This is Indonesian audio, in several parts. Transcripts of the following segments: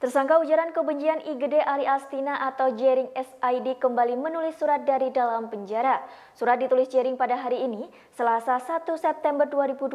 Tersangka ujaran kebencian IGD Ali Astina atau Jering SID kembali menulis surat dari dalam penjara. Surat ditulis Jering pada hari ini, Selasa 1 September 2020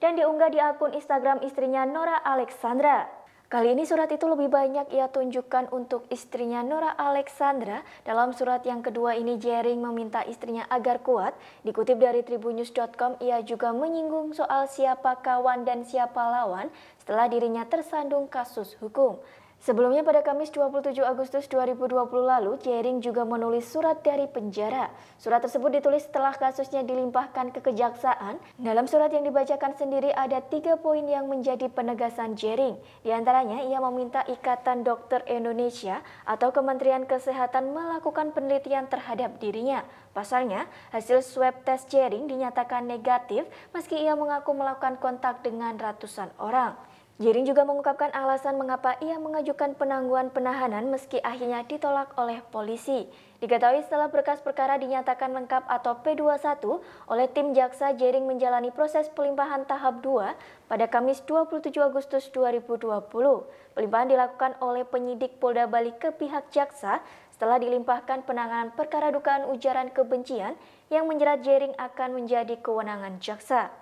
dan diunggah di akun Instagram istrinya Nora Alexandra. Kali ini surat itu lebih banyak ia tunjukkan untuk istrinya Nora Alexandra. Dalam surat yang kedua ini Jering meminta istrinya agar kuat. Dikutip dari tribunnews.com ia juga menyinggung soal siapa kawan dan siapa lawan setelah dirinya tersandung kasus hukum. Sebelumnya pada Kamis 27 Agustus 2020 lalu, Jering juga menulis surat dari penjara. Surat tersebut ditulis setelah kasusnya dilimpahkan ke kejaksaan. Dalam surat yang dibacakan sendiri ada tiga poin yang menjadi penegasan Jering. Di antaranya, ia meminta Ikatan Dokter Indonesia atau Kementerian Kesehatan melakukan penelitian terhadap dirinya. Pasalnya, hasil swab tes Jering dinyatakan negatif meski ia mengaku melakukan kontak dengan ratusan orang. Jering juga mengungkapkan alasan mengapa ia mengajukan penangguhan penahanan meski akhirnya ditolak oleh polisi. Diketahui setelah berkas perkara dinyatakan lengkap atau P21 oleh tim jaksa Jering menjalani proses pelimpahan tahap 2 pada Kamis 27 Agustus 2020. Pelimpahan dilakukan oleh penyidik Polda Bali ke pihak jaksa setelah dilimpahkan penanganan perkara dugaan ujaran kebencian yang menjerat Jering akan menjadi kewenangan jaksa.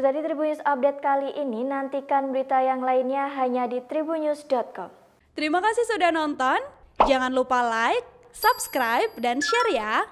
Itu tadi Tribunnews Update kali ini. Nantikan berita yang lainnya hanya di tribunnews.com. Terima kasih sudah nonton. Jangan lupa like, subscribe, dan share ya.